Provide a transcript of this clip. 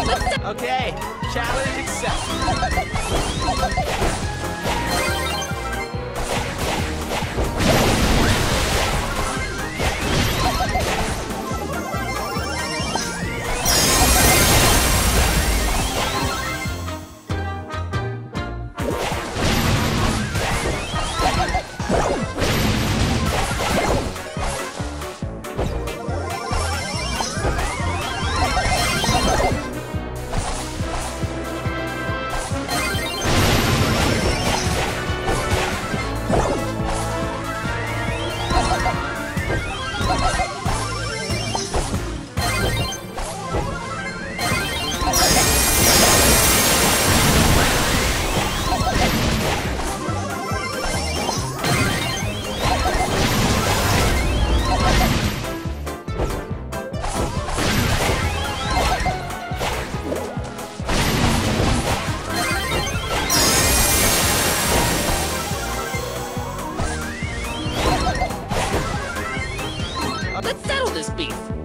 Okay, challenge accepted. zombies.